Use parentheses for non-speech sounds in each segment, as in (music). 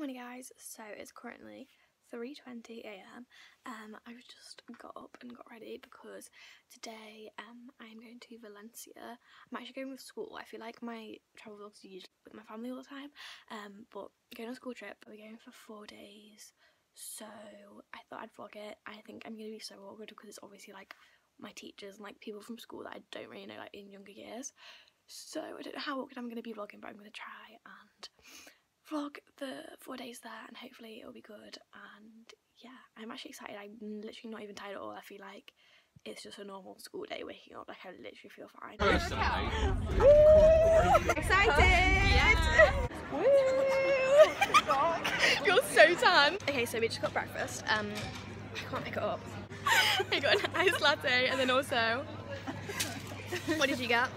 morning guys, so it's currently 3.20am. Um, I've just got up and got ready because today um, I'm going to Valencia. I'm actually going with school. I feel like my travel vlogs are usually with my family all the time, um, but going on a school trip, we're going for four days. So I thought I'd vlog it. I think I'm going to be so awkward because it's obviously like my teachers and like people from school that I don't really know like in younger years. So I don't know how awkward I'm going to be vlogging, but I'm going to try and vlog the four days there and hopefully it'll be good. And yeah I'm actually excited. I'm literally not even tired at all. I feel like it's just a normal school day waking up. Like I literally feel fine. Excited! Yeah. (laughs) you're so tan. Okay so we just got breakfast. Um I can't pick it up. (laughs) I got an iced latte and then also what did you get?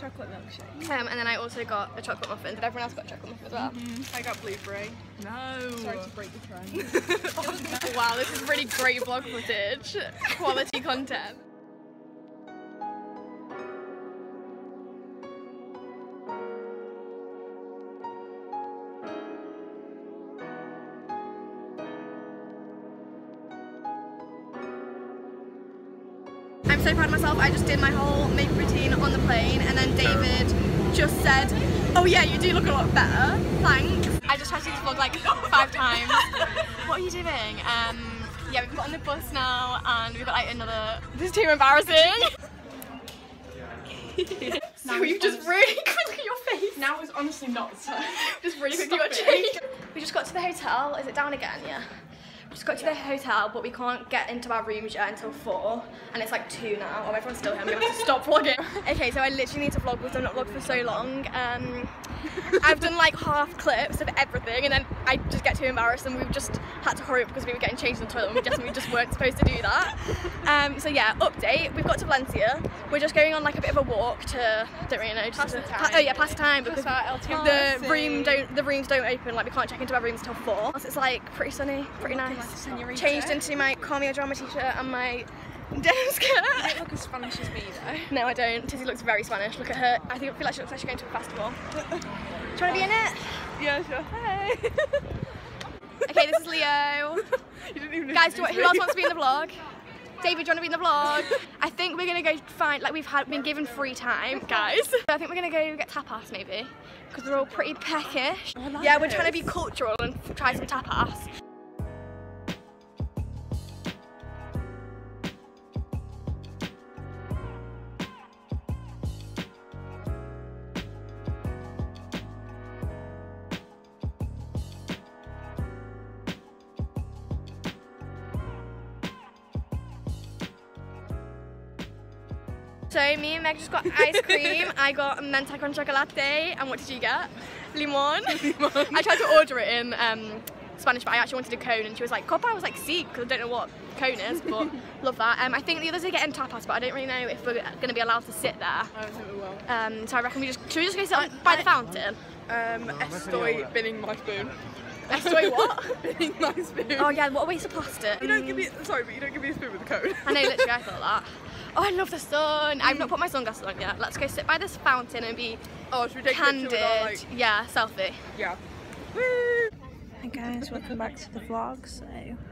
Chocolate milkshake. Um, and then I also got a chocolate muffin. Did everyone else got a chocolate muffin as well? Mm -hmm. I got blueberry. No. Sorry to break the trend. (laughs) wow, this is really great vlog footage. (laughs) Quality content. Myself. I just did my whole makeup routine on the plane and then David just said, oh yeah, you do look a lot better. Thanks. I just tried to do this vlog like (laughs) five times. (laughs) what are you doing? Um, yeah, we've got on the bus now and we've got like another, this is too embarrassing. so (laughs) we've just really quickly your face. Now it's honestly not time. just really quickly got changed. We just got to the hotel. Is it down again? Yeah just got to the hotel, but we can't get into our rooms yet until four, and it's like two now. Oh, everyone's still here. I'm gonna have to stop vlogging. (laughs) okay, so I literally need to vlog because I've not vlogged for so long. Um, (laughs) I've done like half clips of everything, and then I just get too embarrassed, and we've just had to hurry up because we were getting changed in the toilet, and we just we just weren't supposed to do that. Um, so yeah, update. We've got to Valencia. We're just going on like a bit of a walk to don't really know. Just pass to, the time. Oh yeah, pass time because the room don't the rooms don't open. Like we can't check into our rooms till four. It's like pretty sunny, pretty nice. Changed into my Call Me a Drama t-shirt and my denim skirt. You don't look as Spanish as me though. No, I don't. Tizzy looks very Spanish. Look at her. I think I feel like she looks like she's going to a festival. Do you want to be in it? Yeah, sure. Hey. (laughs) okay, this is Leo. (laughs) Guys, do, who else wants to be in the vlog? (laughs) David, do you want to be in the vlog? I think we're gonna go find, like we've had been given free time, guys. So I think we're gonna go get tapas maybe, because we're all pretty peckish. Oh, like yeah, we're this. trying to be cultural and try some tapas. So me and Meg just got ice cream. (laughs) I got menta con chocolate. And what did you get? Limon. (laughs) Limon. I tried to order it in um, Spanish, but I actually wanted a cone, and she was like, "Copa." I was like, "Sí," because I don't know what cone is, but (laughs) love that. Um, I think the others are getting tapas, but I don't really know if we're going to be allowed to sit there. I don't think we will. Um, so I reckon we just should we just go sit on, by the fountain? Um, estoy binning my spoon. Estoy what? binning my spoon. Oh yeah, what a waste of plastic. You don't give me, mm. sorry, but you don't give me a spoon with a cone. I know, literally, I thought that. (laughs) Oh, I love the sun. I've not put my sunglasses on yet. Let's go sit by this fountain and be Oh, should we take a candid. picture our, like, Yeah, selfie. yeah. Hi guys, welcome back to the vlog. So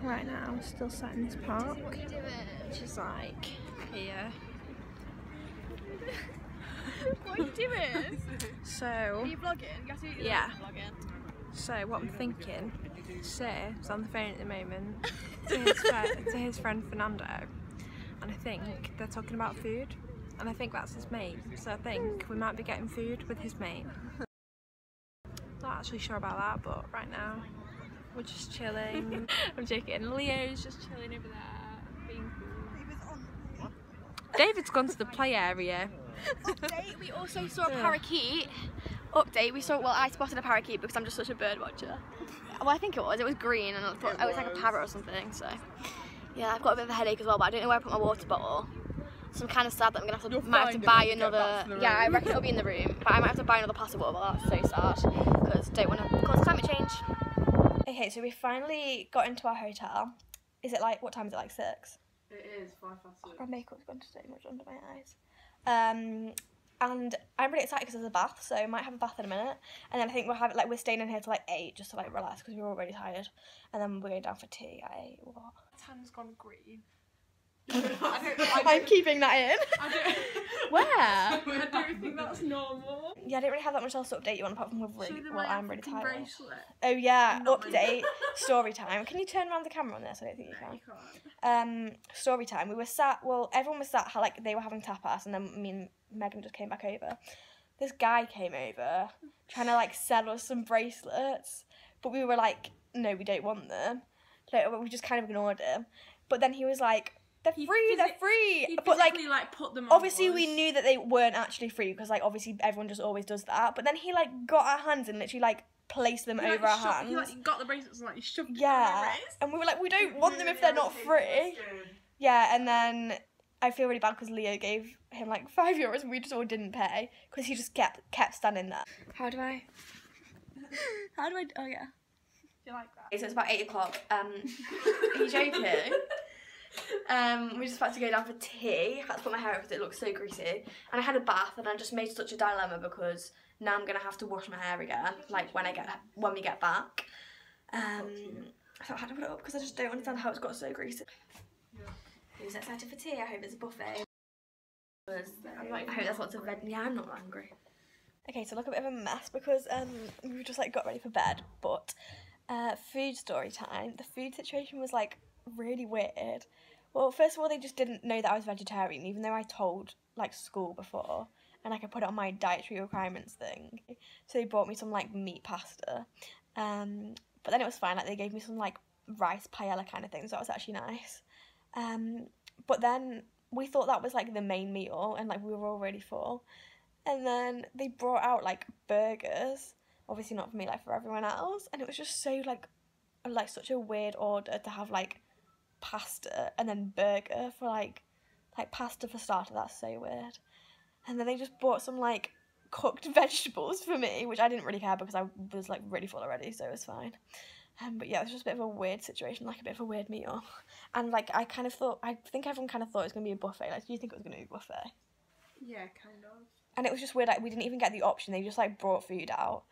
right now I'm still sat in this park, which is like here. (laughs) what are you doing? (laughs) So Are you vlogging? You have to, you're Yeah. Vlogging. So what I'm thinking, Sir's on the phone at the moment to his, to his friend Fernando, and I think they're talking about food, and I think that's his mate. So I think we might be getting food with his mate. Not actually sure about that, but right now we're just chilling. (laughs) I'm joking. Leo's just chilling over there, being cool. David's gone to the play area. Update, we also saw a parakeet. Update, we saw, well I spotted a parakeet because I'm just such a bird watcher. Well I think it was, it was green and I thought It it was like a parrot or something, so. Yeah, I've got a bit of a headache as well, but I don't know where I put my water bottle. So I'm kind of sad that I'm gonna have to, might have to buy when you get another. back to the Yeah, I reckon it'll be in the room, but I might have to buy another plastic bottle. But that's so sad because don't want to cause climate change. Okay, so we finally got into our hotel. Is it like what time is it? Like six? It is five past six. My makeup's gone so much under my eyes. Um, and I'm really excited because there's a bath, so I might have a bath in a minute. And then I think we'll have it like we're staying in here till like eight just to like relax because we're already tired. And then we're going down for tea at eight. What? Tan's gone green. (laughs) I'm keeping that in. (laughs) I don't, (laughs) Where? I don't think that's normal. Yeah, I don't really have that much else to update you on apart from we're really, well, I'm really tired. bracelet. Oh yeah, Not update story time. Can you turn around the camera on this? I don't think you No, can. you can't. um story time. We were sat well, everyone was sat how like they were having tapas and then me and Megan just came back over. This guy came over trying to like sell us some bracelets, but we were like, no, we don't want them. So we just kind of ignored him. But then he was like, they're He free, they're free. He But like like put them on obviously we knew that they weren't actually free because like obviously everyone just always does that. But then he like got our hands and literally like placed them He, like, over our shoved- hands. He like got the bracelets and like shoved it yeah, on our and we were like, we don't want them if they're not free. Yeah, and then I feel really bad because Leo gave him like five euros and we just all didn't pay because he just kept kept standing there. How do I? (laughs) How do I? Oh yeah. Do you like that? So it's about eight o'clock. Um, (laughs) are you joking? Um, we're just about to go down for tea. I had to put my hair up because it looks so greasy. And I had a bath, and I just made such a dilemma because now I'm gonna have to wash my hair again, like when I get when we get back. Um, so I had to put it up because I just don't understand how it's got so greasy. Who's excited for tea? I hope it's a buffet. I'm I hope there's lots of veg. Yeah, I'm not angry. Okay, so look a bit of a mess because um we just like got ready for bed, but uh, food story time. The food situation was like really weird. Well, first of all, they just didn't know that I was vegetarian, even though I told like school before, and like I put it on my dietary requirements thing. So they brought me some like meat pasta, um, but then it was fine. Like they gave me some like rice paella kind of thing, so that was actually nice. Um, but then we thought that was like the main meal, and like we were already full, and then they brought out like burgers. Obviously not for me, like for everyone else, and it was just so like like such a weird order to have like pasta and then burger for like like pasta for starter. That's so weird. And then they just bought some like cooked (laughs) vegetables for me which i didn't really care because i was like really full already so it was fine um, but yeah it was just a bit of a weird situation like a bit of a weird meal and like i kind of thought i think everyone kind of thought it was going to be a buffet like do you think it was going to be a buffet Yeah, kind of. and it was just weird like we didn't even get the option they just like brought food out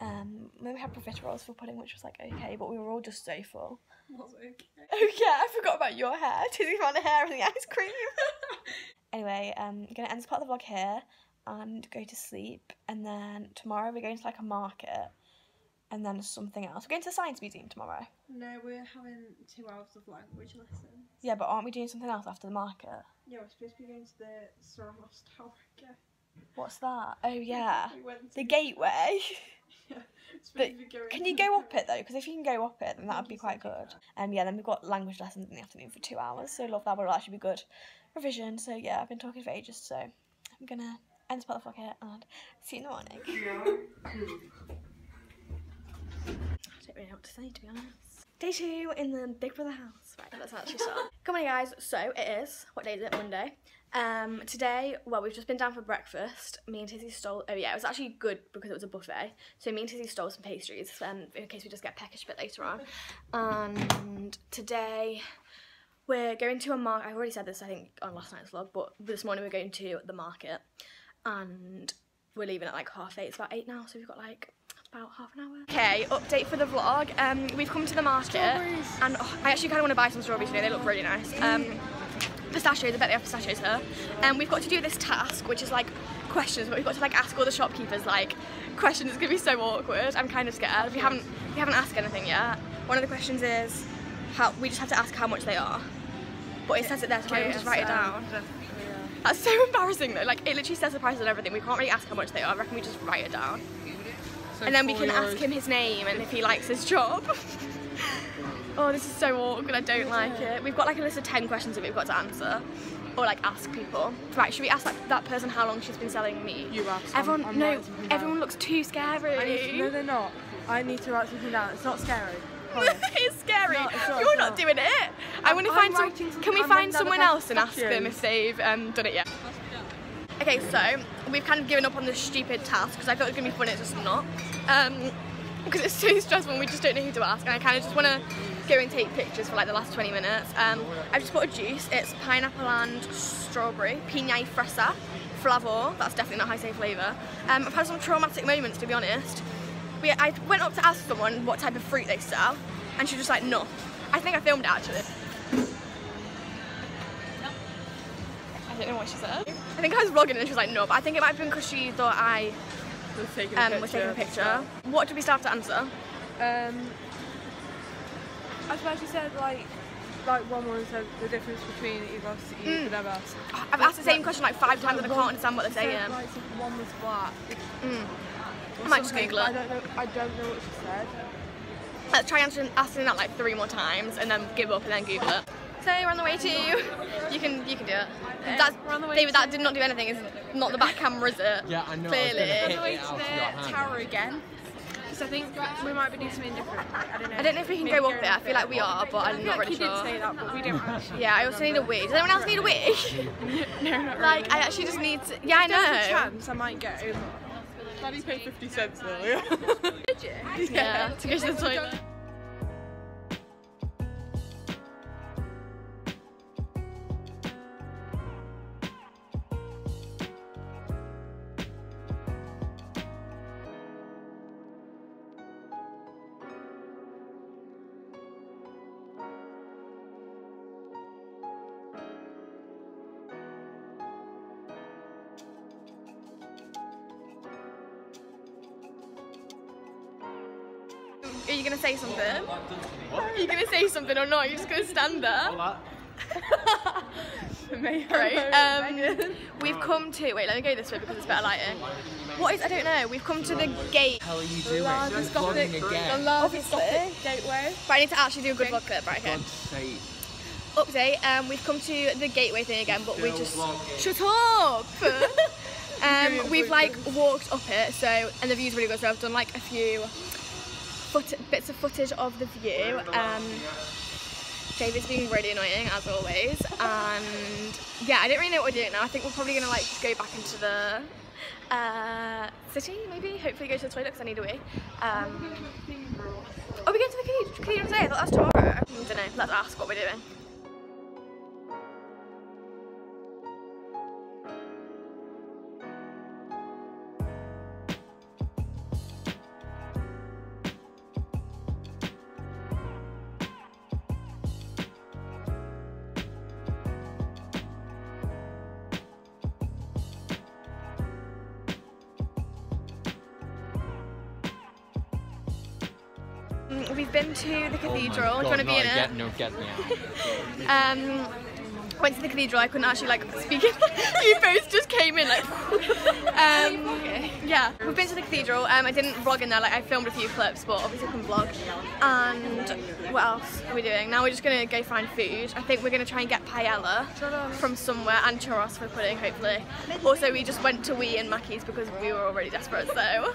um then we had profiteroles for pudding which was like okay but we were all just so full Was okay. Oh yeah, I forgot about your hair. Tizzy found a hair and the ice cream. (laughs) anyway, um, I'm gonna end this part of the vlog here and go to sleep. And then tomorrow we're going to like a market, and then something else. We're going to the science museum tomorrow. No, we're having two hours of language lessons. Yeah, but aren't we doing something else after the market? Yeah, we're supposed to be going to the Soros Tower again. What's that? Oh (laughs) yeah, We went to the gateway. (laughs) Yeah, we're supposed But to be going Can you go up it though? Because if you can go up it, then that would be quite good. can. Um, yeah, then we've got language lessons in the afternoon for two hours, so love that. But it'll actually be good revision. So yeah, I've been talking for ages, so I'm gonna end this part of the vlog here and see you in the morning. (laughs) I don't really know what to say to be honest. Day two in the Big Brother house. Right, let's actually start. Come on, guys. So it is. What day is it? Monday. Um, today, well, we've just been down for breakfast. Me and Tizzy stole. Oh yeah, it was actually good because it was a buffet. So me and Tizzy stole some pastries, um, in case we just get peckish a bit later on. And today, we're going to a market. I've already said this, I think, on last night's vlog, but this morning we're going to the market, and we're leaving at like half eight. It's about eight now, so we've got like about half an hour. Okay, update for the vlog. Um, we've come to the market, and oh, I actually kind of want to buy some strawberries today. They look really nice. Um, pistachios. I bet they have pistachios here. And we've got to do this task, which is like questions, but we've got to like ask all the shopkeepers like questions. It's gonna be so awkward. I'm kind of scared. We haven't we haven't asked anything yet. One of the questions is how we just have to ask how much they are. But it says it there, so I can just write it down. That's so (laughs) embarrassing though. Like it literally says the prices and everything. We can't really ask how much they are. I reckon we just write it down. And then we can ask him his name and if he likes his job. (laughs) oh, this is so awkward. I don't like it. We've got like a list of 10 questions that we've got to answer. Or like ask people. Right, should we ask that, that person how long she's been selling meat? You ask. Everyone, I'm no, writing something down. everyone looks too scary. To, no, they're not. I need to write something down. It's not scary. (laughs) It's scary. No, it's not, You're not not. doing it. I want to find some. Can we I'm find someone else and ask them if they've um, done it yet? Okay, so we've kind of given up on this stupid task because I thought it was gonna be fun. It's just not. Um, (laughs) because it's so stressful and we just don't know who to ask. And I kind of just want to go and take pictures for like the last 20 minutes. Um, I've just bought a juice. It's pineapple and strawberry, pina fresa, Flavor. That's definitely not high say flavour. Um, I've had some traumatic moments to be honest. We, I went up to ask someone what type of fruit they sell, and she was just like, no. I think I filmed it actually. Don't know what she said. I think I was vlogging and she was like, no, but I think it might have been because she thought I Was taking a um, picture. taking a picture. What did we start to answer? Um, I suppose she said like, like one woman said the difference between egos to Mm. eat whatever. I've asked the same question like five times and I can't understand what they're saying. Like, one was black. Mm. I might just something. Google it. I don't know. I don't know what she said. Let's try answering, asking that like three more times and then give up and then Google it. So we're on the way to (laughs) You can you can do it. That's we're on the way David. to- That did not do anything. Is not the back camera, is it? Yeah, I know. Clearly. I was On the gonna way to out of your the tower again. Because I think we might be doing something different. I don't know. I don't know if we can Maybe go up go it. I feel like we are, but I I'm feel not like really you sure. did say that, but we don't actually. Yeah, I also need a wee. Does anyone else need a wee? (laughs) (laughs) no, not like. I actually just need to. Yeah, I know. There's a know. chance I might go. Daddy paid fifty cents earlier. Did you? Yeah, to go to the (laughs) toilet. Are you gonna say something? Are you gonna say something or not? You're just gonna stand there. Right. Um, we've come to. Wait, let me go this way because it's better lighting. What is? I don't know. We've come to the gate. How are you doing? largest You're Gothic- vlogging the again. largest Obviously. Gothic gateway. But I need to actually do a good vlog clip. Right. here. Update. Um, we've come to the gateway thing again, but we just shut up. (laughs) um, we've like walked up it, so and the view's really good. So I've done like a few foot- bits of footage of the view. Um, David's being really annoying as always, and yeah, I don't really know what we're doing now. I think we're probably gonna like just go back into the uh, city, maybe. Hopefully, go to the toilet because I need a wee. Um, are we going to the cathedral today? I thought that's tomorrow. I don't know. Let's ask what we're doing. Mm, to the cathedral. Oh Do my you want to God, be in no, it? Get, no, get me out. (laughs) Um, went to the cathedral. I couldn't actually like speak. it. (laughs) you both just came in like. (laughs) um, yeah, we've been to the cathedral. Um, I didn't vlog in there. Like I filmed a few clips, but obviously couldn't vlog. And what else are we doing? Now we're just gonna go find food. I think we're gonna try and get paella from somewhere and churros for pudding, hopefully. Also, we just went to Wee and Maccy's because we were already desperate. So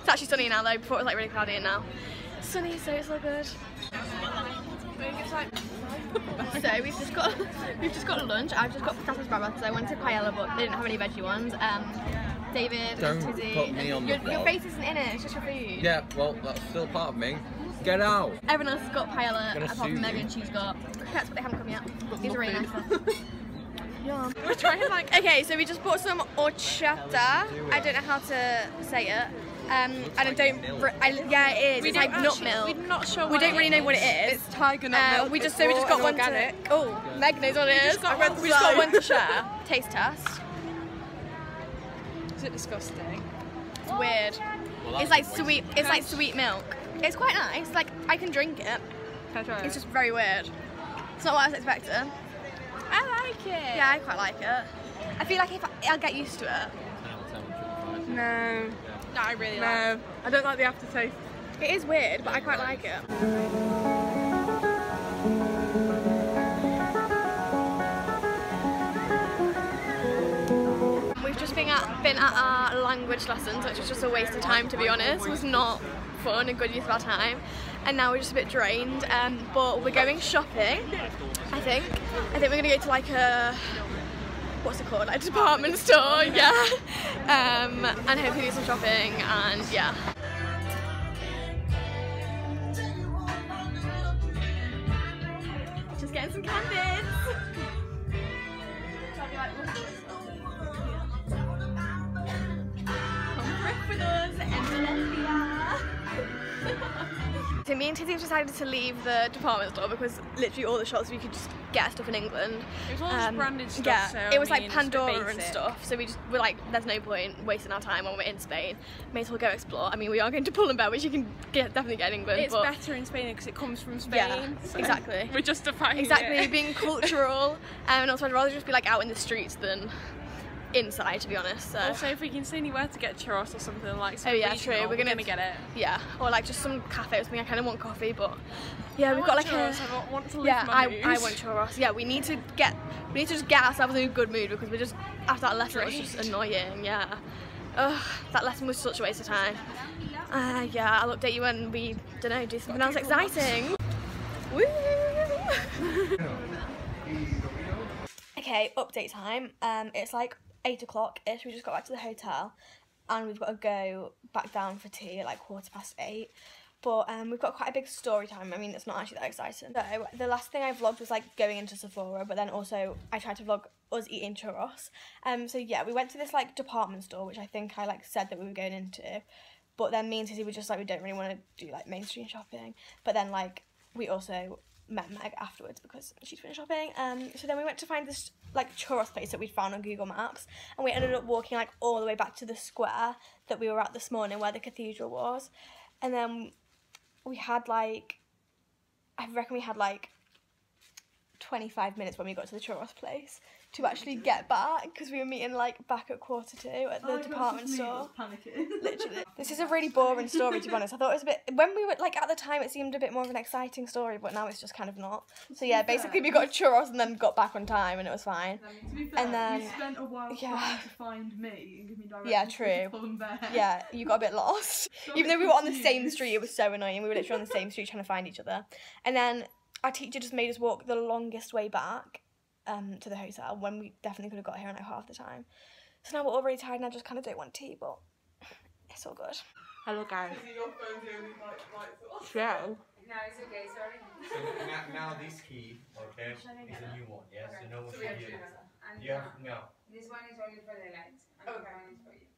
it's actually sunny now though. Before it was like really cloudy, and now sunny, so it's all good. So we've just got (laughs) we've just got lunch. I've just got patatas bravas. So I went to paella, but they didn't have any veggie ones. Um, David, Don't Tizzy, put me on the your, your face isn't in it. It's just your food. Yeah, well, that's still part of me. Get out. Everyone else has got paella apart sue from you. Megan. She's got croquettes, but they haven't come yet. These are really nice. ones. (laughs) Yeah. We're trying like okay, so we just bought some horchata. I don't know how to say it. Um, and I don't. Br- I, yeah, it is. We it's don't like nut actually- milk. We're not sure. We don't really know what it is. It's tiger nut Uh, milk. we just so we just got one and organic. to. Oh, Meg knows what it is. got I one read- we just got one to (laughs) share. Taste test. Is it disgusting? It's weird. It's like sweet. It's like sweet milk. It's quite nice. Like I can drink it. Can I try? It's just very weird. It's not what I was expecting. I like it. Yeah, I quite like it. I feel like if I, I'll get used to it. No. No, I really like. No. I don't like the aftertaste. It is weird, but I quite like it. We've just been at been at our language lessons, which was just a waste of time to be honest. It was not fun and good use of our time. And now we're just a bit drained. Um, but we're going shopping. I think. I think we're gonna go to like a what's it called? Like department store, yeah. Um, and hopefully do some shopping and yeah. So me and Tizzy have decided to leave the department store because literally all the shops we could just get stuff in England. It was all just branded stuff, Yeah, so, it I was mean, like it's a bit Pandora and stuff. So we just were like, there's no point wasting our time when we're in Spain. May as well go explore. I mean, we are going to Pull and Bear, which you can get, definitely get in England. It's better in Spain because it comes from Spain. Yeah, (laughs) so exactly. (laughs) We're justifying exactly it. being cultural, (laughs) um, and also I'd rather just be like out in the streets than inside, to be honest. So. Also, if we can see anywhere to get churros or something like Oh, yeah, true. We're gonna- get it. Yeah, or like just some cafe or something. I kind of want coffee, but yeah, I we've got like churros, a I want to lift yeah. I, mood. I want churros. Yeah, we need to get we need to just get ourselves in a good mood because we're just after that lesson it was just annoying. Yeah, Ugh, that lesson was such a waste of time. Uh, yeah, I'll update you when we don't know do something else exciting. Woo! (laughs) okay, update time. Um, it's like eight o'clock ish. We just got back to the hotel, and we've got to go back down for tea at like quarter past eight. But um, we've got quite a big story time. I mean, it's not actually that exciting. So the last thing I vlogged was like going into Sephora, but then also I tried to vlog us eating churros. Um, so yeah, we went to this like department store, which I think I like said that we were going into. But then me and Tizzy were just like we don't really want to do like mainstream shopping. But then like we also met Meg afterwards because she'd finished shopping. Um, so then we went to find this like churros place that we'd found on Google Maps, and we ended up walking like all the way back to the square that we were at this morning where the cathedral was, and then we had like, I reckon we had like. 25 minutes when we got to the churros place to actually get back because we were meeting like back at quarter two at the oh department store. (laughs) Literally. This is a really boring story to be honest. I thought it was a bit when we were like at the time it seemed a bit more of an exciting story, but now it's just kind of not. So yeah, basically we got churros and then got back on time and it was fine. To be fair, And then- you spent a while yeah. trying to find me and give me directions Yeah, true. Yeah, you got a bit lost. (laughs) Got Even bit though we were on the same street, it was so annoying. We were literally on the same street trying to find each other. And then our teacher just made us walk the longest way back um, to the hotel when we definitely could have got here in like half the time. So now we're all really tired and I just kind of don't want tea, but it's all good. Hello guys. Your phone's the only like light source. Joe. No, it's okay, sorry. So now, now this key, okay, is a new one, yes? So no one So we should use it. You have, no, this one is only for the lights. And Okay. that one is for you.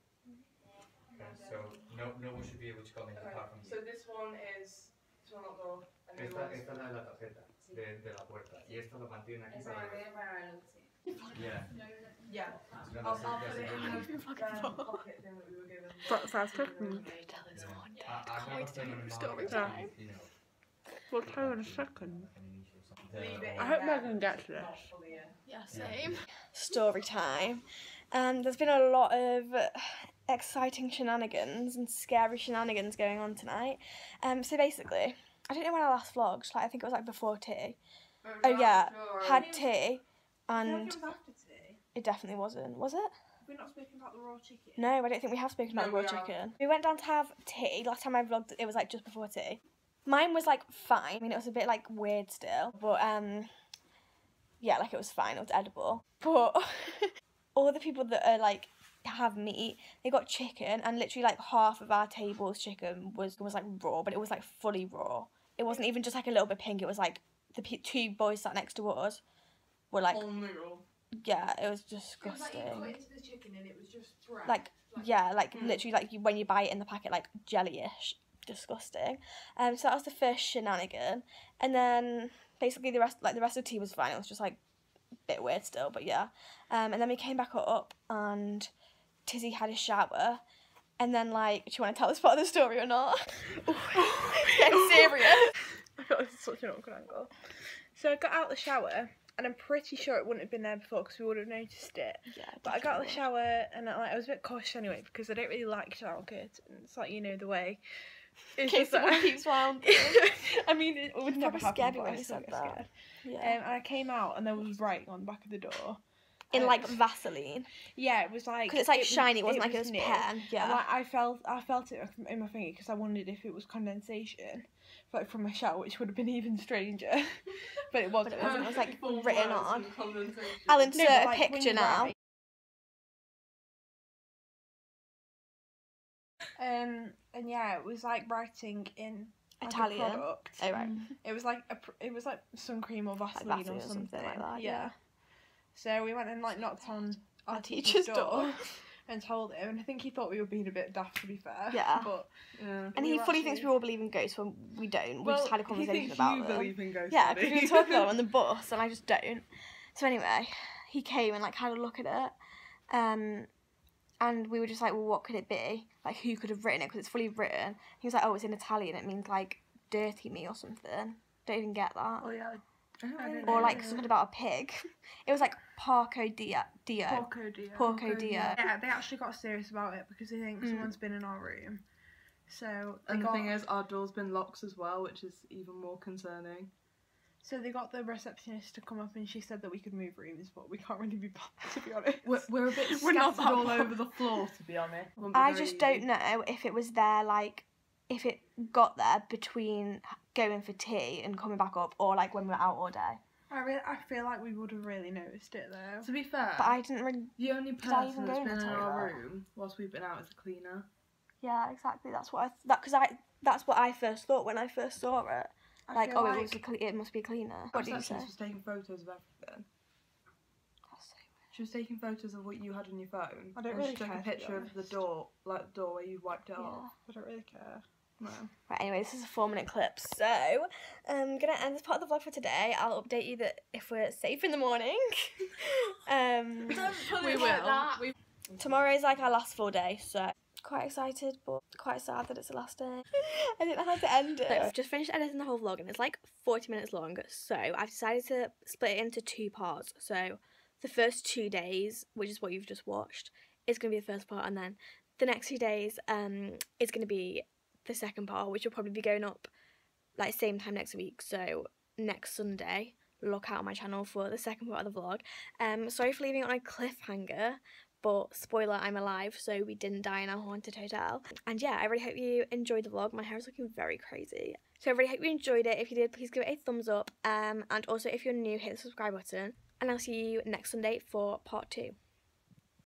okay, so no, no one should be able to come in apart from you. So this one is this one not door and the Esta, other esta es la de la tarjeta, de, de la puerta, y esta la mantienen aquí Esa para... mantiene para la luz, sí. Yeah. Yeah. it's gonna I'll, I'll put it it. in the fucking pocket thing that we were given. Breakfast I- I've wait to tell done you it in story time. life, you know. We'll tell in a second. The- Leave it I hope Megan gets this. not fully in. Yeah, same. Story time. Um, there's been a lot of exciting shenanigans and scary shenanigans going on tonight. Um, so basically, I don't know when I last vlogged. Like I think it was like before tea. Oh yeah, had tea, and it after tea. it definitely wasn't. Was it? We're not speaking about the raw chicken. No, I don't think we have spoken about the raw we chicken. We went down to have tea. Last time I vlogged, it was like just before tea. Mine was like fine. I mean, it was a bit like weird still, but um, yeah, like it was fine. It was edible. But (laughs) all the people that are like have meat, they got chicken, and literally like half of our table's chicken was was like raw, but it was like fully raw. It wasn't even just like a little bit pink. It was like the pe- two boys sat next to us were like, Only yeah, it was It was disgusting. like into the chicken and it was just thread. like yeah like Mm. literally like you, when you buy it in the packet like jellyish disgusting um so that was the first shenanigan and then basically the rest like the rest of the tea was fine it was just like a bit weird still but yeah um and then we came back up and tizzy had a shower and then like do you want to tell us part of the story or not (laughs) (laughs) getting serious (laughs) I thought was such an awkward angle. So I got out the shower, and I'm pretty sure it wouldn't have been there before because we would have noticed it. yeah But I got out the shower, and I, like, I was a bit cautious anyway because I don't really like shower curtains. It's like you know the way. in case someone keeps round I mean, it would never happen. but when I said get that. scared. yeah Um, and I came out, and there was writing on the back of the door. In like vaseline Yeah, it was like because it's like was- shiny it wasn't like it was new. pen And, yeah like, I felt I felt it in my finger because I wondered if it was condensation, like from a shower, which would have been even stranger. (laughs) but it wasn't. it wasn't, it was, like, written on. I'll insert but, a like, when picture now. write- Um, and yeah, it was like writing in like, a Italian. product. Oh right. It was like a, pr- it was like sun cream or Vaseline, Vaseline or or something, something like that, Yeah. yeah. So we went and like knocked on our, teacher's, door, (laughs) and told him, and I think he thought we were being a bit daft to be fair. Yeah. (laughs) But yeah. And We he fully thinks actually- we all believe in ghosts when we don't. We just had a conversation thinks about you them. believe in ghosts. Yeah, because we were talking about it on the (laughs) bus, and I just don't. So anyway, he came and like had a look at it, um, and we were just like, well, what could it be? Like, who could have written it? Because it's fully written. He was like, oh, it's in Italian. It means like dirty me or something. Don't even get that. Oh yeah. I don't Or know. like something about a pig. It was like Parco Dio. Dio. Porco Dio. Porco Dio. Yeah, they actually got serious about it because they think Mm. someone's been in our room. So they And the thing is, our door's been locked as well, which is even more concerning. so they got the receptionist to come up and she said that we could move rooms, but we can't really be bothered to be honest. We're, we're a bit (laughs) We're not scattered all bothered. over the floor, to be honest. I very just don't know if it was there like if it got there between going for tea and coming back up or like when we were out all day. I really, I feel like we would have really noticed it though. To be fair, But I didn't really the only Did person even that's go in been in our room whilst we've been out is the cleaner. Yeah, exactly. That's what I th- that because I that's what I first thought when I first saw it. I Like, oh, like, it was a cle- it must be a cleaner. Our What did you say? She was taking photos of everything. That's so She was taking photos of what you had on your phone. I don't and really she took care, a to be picture of the door, like the door where you wiped it weird. off. I don't really care. No. Right, anyway, this is a four minute clip. So, I'm gonna end this part of the vlog for today. I'll update you that if we're safe in the morning. (laughs) um, We will. We tomorrow's like our last full day, so quite excited, but quite sad that it's the last day. (laughs) I didn't know how to end it. I've just finished editing the whole vlog and it's like 40 minutes long, so I've decided to split it into two parts. So, the first two days, which is what you've just watched, is going to be the first part, and then the next few days um, is going to be the second part, which will probably be going up like same time next week. So next Sunday, look out on my channel for the second part of the vlog. Um, sorry for leaving it on a cliffhanger, but spoiler, I'm alive, so we didn't die in our haunted hotel. And yeah, I really hope you enjoyed the vlog. My hair is looking very crazy. So I really hope you enjoyed it. If you did, please give it a thumbs up. Um, and also if you're new, hit the subscribe button. And I'll see you next Sunday for part two.